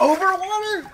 Over water?